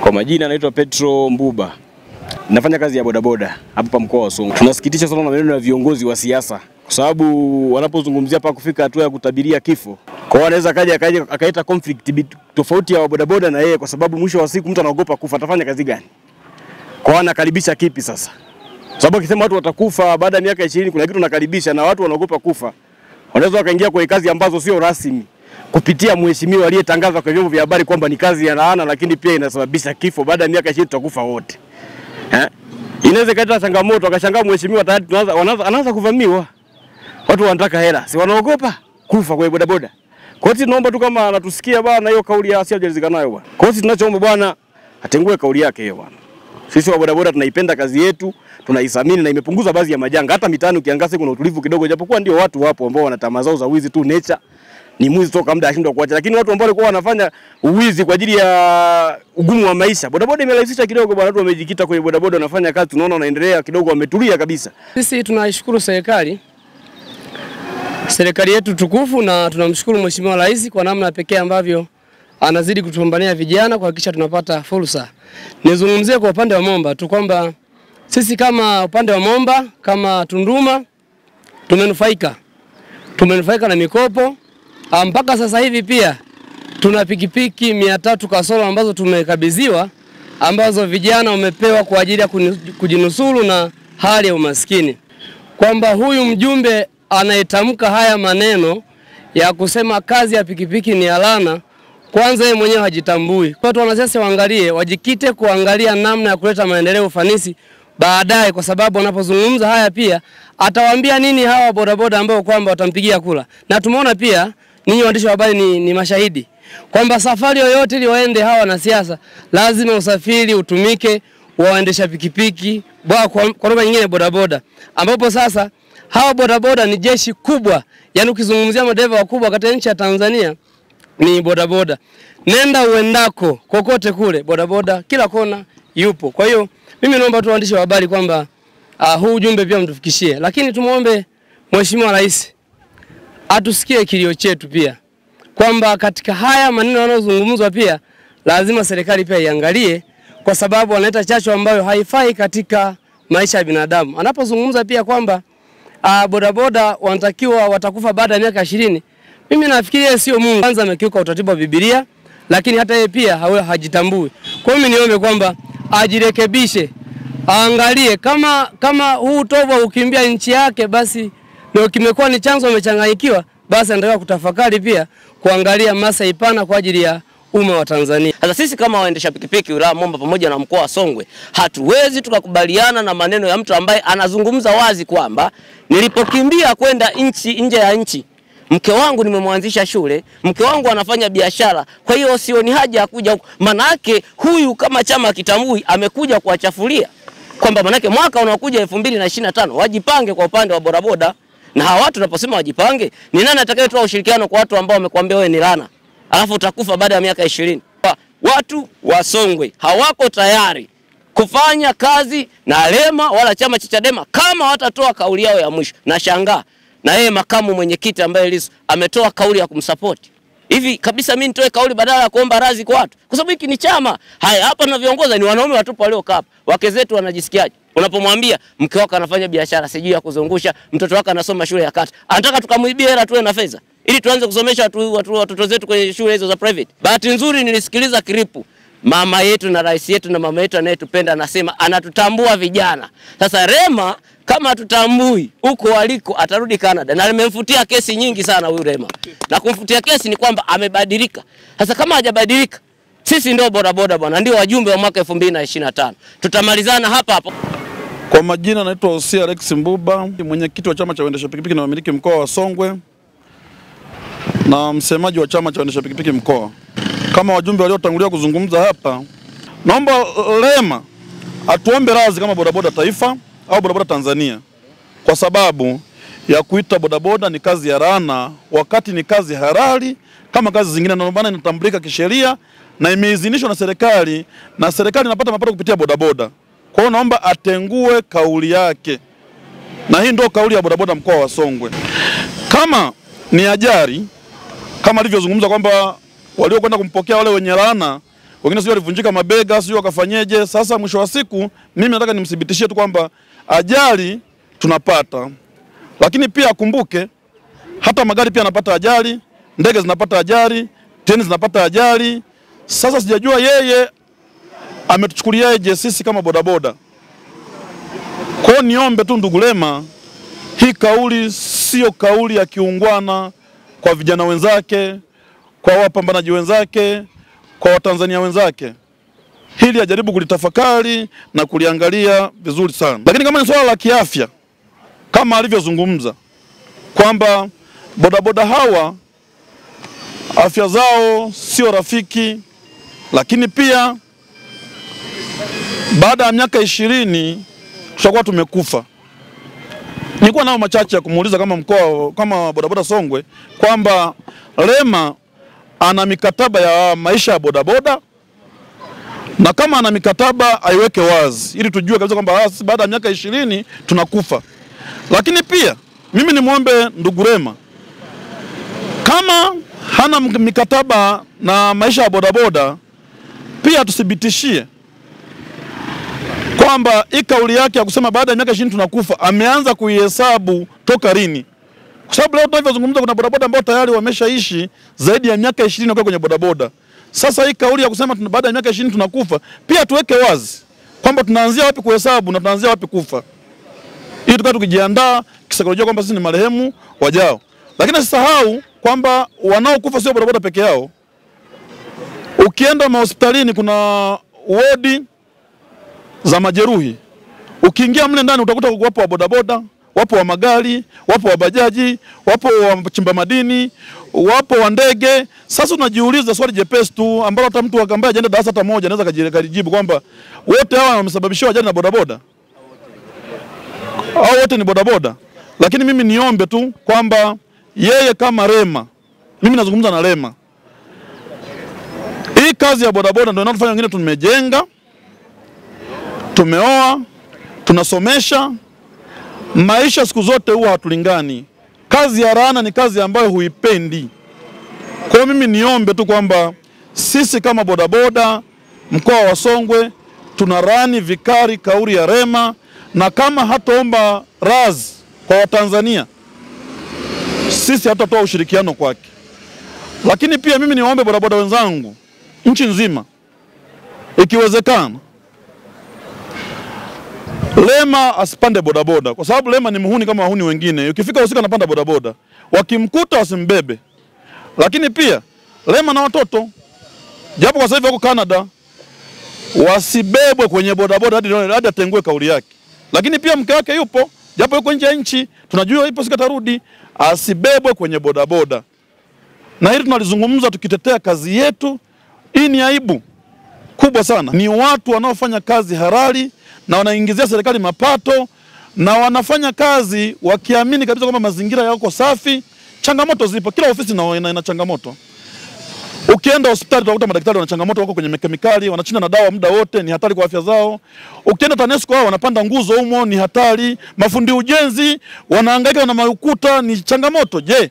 Kwa majina anaitwa Petro Mbuba, nafanya kazi ya bodaboda hapa pa mkoa wa Songwe. Tunasikitisha sana na maneno ya viongozi wa siasa, kwa sababu wanapozungumzia pa kufika hatua ya kutabiria kifo, kwa hiyo anaweza kaja akaja akaita conflict tofauti ya bodaboda na yeye, kwa sababu mwisho wa siku mtu anaogopa kufa, atafanya kazi gani? Kwa hiyo anakaribisha kipi sasa? Kwa sababu akisema watu watakufa baada ya miaka 20 kuna kitu nakaribisha, na watu wanaogopa kufa, wanaweza wakaingia kwenye kazi ambazo sio rasmi kupitia mheshimiwa aliyetangaza kwa vyombo vya habari kwamba ni kazi ya laana, lakini pia inasababisha kifo. Baada ya miaka 20 tutakufa wote eh? Inaweza ikaleta changamoto, akashangaa mheshimiwa tayari tunaanza anaanza kuvamiwa, watu wanataka hela, si wanaogopa kufa kwa bodaboda. Kwa hiyo tunaomba tu kama anatusikia bwana, hiyo kauli ya Asia hajalizika nayo bwana. Kwa hiyo tunachoomba bwana, atengue kauli yake hiyo bwana. Sisi wa bodaboda tunaipenda kazi yetu, tunaithamini na imepunguza baadhi ya majanga. Hata mitaani ukiangalia kuna utulivu kidogo, japokuwa ndio watu wapo ambao wana tamaa zao za wizi tu, nature ni mwizi toka muda ashindwa kuacha, lakini watu ambao walikuwa wanafanya uwizi kwa ajili ya ugumu wa maisha, bodaboda imerahisisha kidogo bwana. Watu wamejikita kwenye bodaboda, wanafanya kazi, tunaona wanaendelea kidogo, wametulia kabisa. Sisi tunashukuru serikali serikali yetu tukufu, na tunamshukuru Mheshimiwa Rais kwa namna pekee ambavyo anazidi kutupambania vijana kuhakikisha tunapata fursa. Nizungumzie kwa upande wa Momba tu kwamba sisi kama upande wa Momba kama Tunduma tumenufaika, tumenufaika na mikopo mpaka sasa hivi pia tuna pikipiki mia tatu kasoro ambazo tumekabidhiwa ambazo vijana wamepewa kwa ajili ya kujinusuru na hali ya umaskini, kwamba huyu mjumbe anayetamka haya maneno ya kusema kazi ya pikipiki ni alana, kwanza yeye mwenyewe hajitambui. Watu wanasiasa waangalie, wajikite kuangalia namna ya kuleta maendeleo, ufanisi baadaye, kwa sababu wanapozungumza haya pia atawaambia nini hawa bodaboda ambao kwamba watampigia kula, na tumeona pia ninyi waandishi wa habari ni, ni mashahidi kwamba safari yoyote ili waende hawa wanasiasa, lazima usafiri utumike waendesha pikipiki bwa, kwa, kwa lugha nyingine bodaboda, ambapo sasa hawa bodaboda ni jeshi kubwa. Yani ukizungumzia madereva wakubwa katika nchi ya Tanzania ni bodaboda. Nenda uendako kokote kule, bodaboda kila kona yupo. Kwa hiyo mimi naomba tu waandishi wa habari kwamba uh, huu ujumbe pia mtufikishie, lakini tumwombe Mheshimiwa Rais atusikie kilio chetu pia kwamba katika haya maneno yanayozungumzwa pia lazima serikali pia iangalie, kwa sababu wanaleta chachu ambayo haifai katika maisha ya binadamu. Anapozungumza pia kwamba uh, bodaboda wanatakiwa watakufa baada ya miaka ishirini, mimi nafikiri yeye sio Mungu. Kwanza amekiuka utaratibu wa Biblia, lakini hata yeye pia hawe hajitambui. Kwa hiyo mimi niombe kwamba ajirekebishe, aangalie kama kama huu tovu ukimbia nchi yake basi ndio kimekuwa ni chanzo amechanganyikiwa, basi anataka kutafakari pia kuangalia masa ipana kwa ajili ya umma wa Tanzania. Sasa sisi kama waendesha pikipiki wilaya Momba pamoja na mkoa wa Songwe hatuwezi tukakubaliana na maneno ya mtu ambaye anazungumza wazi kwamba nilipokimbia kwenda nchi nje ya nchi mke wangu nimemwanzisha shule, mke wangu anafanya biashara, kwa hiyo sioni haja ya kuja. Manake huyu kama chama kitambui amekuja kuwachafulia kwamba manake mwaka unaokuja elfu mbili na ishirini na tano wajipange kwa upande wa bodaboda. Na hawa watu tunaposema wajipange, ni nani atakayetoa ushirikiano kwa watu ambao wamekwambia wewe ni lana, alafu utakufa baada ya miaka ishirini? Watu wa Songwe hawako tayari kufanya kazi na Lema wala chama cha Chadema kama watatoa kauli yao ya mwisho. Nashangaa na yeye makamu mwenyekiti ambaye Lissu ametoa kauli ya kumsapoti hivi kabisa. Mimi nitoe kauli badala ya kuomba radhi kwa watu, kwa sababu hiki ni chama. Haya, hapa tunavyoongoza ni wanaume watupu waliokaa hapa. Wake zetu wanajisikiaje unapomwambia mke wako anafanya biashara sijui ya kuzungusha, mtoto wako anasoma shule ya kata, anataka tukamuibie hela tuwe na fedha ili tuanze kusomesha watu, watu, watoto zetu kwenye shule hizo za private. Bahati nzuri nilisikiliza kripu mama yetu na rais yetu na mama yetu anayetupenda anasema anatutambua vijana. Sasa Rema kama hatutambui huko waliko atarudi Canada, na nimemfutia kesi nyingi sana huyu Rema, na kumfutia kesi ni kwamba amebadilika. Sasa kama hajabadilika, sisi ndio bodaboda bwana, ndio wajumbe wa mwaka 2025 tutamalizana hapa hapo. Kwa majina naitwa Hosia Alex Mbuba, mwenyekiti wa chama cha waendesha pikipiki na wamiliki mkoa wa Songwe na msemaji wa chama cha waendesha pikipiki mkoa. Kama wajumbe waliotangulia kuzungumza hapa, naomba Lema atuombe radhi kama bodaboda taifa au bodaboda Tanzania kwa sababu ya kuita bodaboda ni kazi ya rana wakati ni kazi halali kama kazi zingine, na maana inatambulika kisheria na imeidhinishwa na serikali, na serikali inapata mapato kupitia bodaboda. Kwa hiyo naomba atengue kauli yake, na hii ndio kauli ya bodaboda mkoa wa Songwe. Kama ni ajali kama alivyozungumza kwamba waliokwenda kumpokea wale wenye laana wengine sio walivunjika mabega, sio wakafanyeje. Sasa mwisho wa siku, mimi nataka nimthibitishie tu kwamba ajali tunapata, lakini pia akumbuke hata magari pia yanapata ajali, ndege zinapata ajali, treni zinapata ajali. Sasa sijajua yeye ametuchukuliaje sisi kama bodaboda. Kwa niombe tu ndugu Lema, hii kauli siyo kauli ya kiungwana kwa vijana wenzake, kwa wapambanaji wenzake, kwa Watanzania wenzake. Hili ajaribu kulitafakari na kuliangalia vizuri sana, lakini kama ni swala la kiafya kama alivyozungumza kwamba bodaboda hawa afya zao sio rafiki, lakini pia baada ya miaka ishirini tutakuwa tumekufa. Nilikuwa nao machache ya kumuuliza kama mkoa kama bodaboda Songwe kwamba Lema ana mikataba ya maisha ya bodaboda na kama ana mikataba aiweke wazi ili tujue kabisa kwamba ah, baada ya miaka ishirini tunakufa. Lakini pia mimi nimwombe ndugu Lema kama hana mikataba na maisha ya bodaboda, pia tuthibitishie kwamba hii kauli yake ya kusema baada ya miaka ishirini tunakufa ameanza kuihesabu toka lini? Kwa sababu leo tunavyozungumza kuna bodaboda ambao tayari wameshaishi zaidi ya miaka ishirini wakiwa kwenye bodaboda. Sasa hii kauli ya kusema baada ya miaka ishirini tunakufa, pia tuweke wazi kwamba tunaanzia wapi kuhesabu na tunaanzia wapi kufa, ili tukawa tukijiandaa kisaikolojia kwamba sisi ni marehemu wajao. Lakini asisahau kwamba wanaokufa sio bodaboda peke yao. Ukienda mahospitalini kuna wodi za majeruhi. Ukiingia mle ndani utakuta wapo wa bodaboda, wapo wa magari, wapo wa bajaji, wapo wa chimba madini, wapo wa ndege. Sasa unajiuliza swali jepesi tu ambalo hata mtu ambaye hajaenda darasa hata moja anaweza kujibu kwamba wote hawa wamesababishiwa ajali na bodaboda au wote ni bodaboda. Lakini mimi niombe tu kwamba yeye kama Rema, mimi nazungumza na Rema, hii kazi ya bodaboda ndio inatufanya wengine tumejenga tumeoa, tunasomesha. Maisha siku zote huwa hatulingani. Kazi ya laana ni kazi ambayo huipendi. Kwa hiyo mimi niombe tu kwamba sisi kama bodaboda mkoa wa Songwe tunarani vikari kauli ya rema, na kama hataomba radhi kwa Watanzania, sisi hatutatoa ushirikiano kwake. Lakini pia mimi niwaombe bodaboda wenzangu nchi nzima, ikiwezekana Lema asipande bodaboda kwa sababu Lema ni muhuni kama wahuni wengine. Ukifika usiku anapanda bodaboda, wakimkuta wasimbebe. Lakini pia Lema na watoto, japo kwa sasa hivi wako Canada, wasibebwe kwenye bodaboda hadi hadi atengue kauli yake. Lakini pia mke wake yupo, japo yuko nje ya nchi, tunajua ipo siku atarudi, asibebwe kwenye bodaboda. Na hili tunalizungumza tukitetea kazi yetu. Hii ni aibu kubwa sana. Ni watu wanaofanya kazi halali na wanaingizia serikali mapato na wanafanya kazi wakiamini kabisa kwamba mazingira yako safi. Changamoto zipo, kila ofisi na ina, ina changamoto. Ukienda hospitali utakuta madaktari wana changamoto, wako kwenye kemikali, wanachinda na dawa muda wote, ni hatari kwa afya zao. Ukienda TANESCO wao wanapanda nguzo humo, ni hatari. Mafundi ujenzi wanahangaika na maukuta, ni changamoto. Je,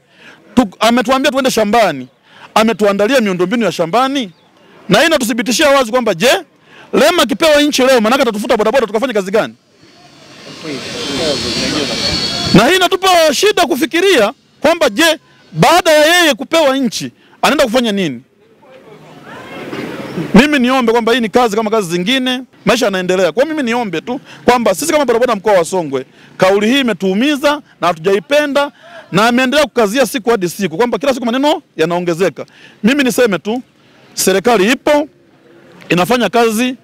tu, ametuambia tuende shambani, ametuandalia miundombinu ya shambani? Na hii inatuthibitishia wazi kwamba je, Lema akipewa nchi leo, maanake atatufuta bodaboda, tukafanya kazi gani? Na hii inatupa shida kufikiria kwamba je, baada ya yeye kupewa nchi anaenda kufanya nini? Mimi niombe kwamba hii ni kazi kama kazi zingine, maisha yanaendelea. Kwa mimi niombe tu kwamba sisi kama bodaboda mkoa wa Songwe, kauli hii imetuumiza na hatujaipenda, na ameendelea kukazia siku hadi siku kwamba kila siku maneno yanaongezeka. Mimi niseme tu serikali ipo inafanya kazi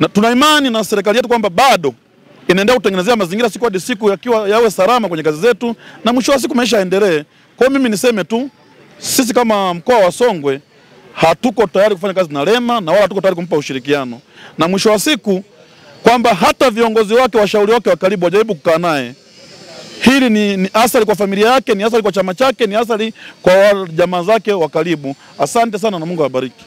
na tuna imani na serikali yetu kwamba bado inaendelea kutengenezea mazingira siku hadi siku yakiwa yawe salama kwenye kazi zetu, na mwisho wa siku maisha yaendelee. Kwa mimi niseme tu sisi kama mkoa wa Songwe hatuko tayari kufanya kazi na Lema na wala hatuko tayari kumpa ushirikiano, na mwisho wa siku kwamba hata viongozi wake, washauri wake wa karibu wajaribu kukaa naye. Hili ni, ni athari kwa familia yake, ni athari kwa chama chake, ni athari kwa jamaa zake wa karibu. Asante sana na Mungu awabariki.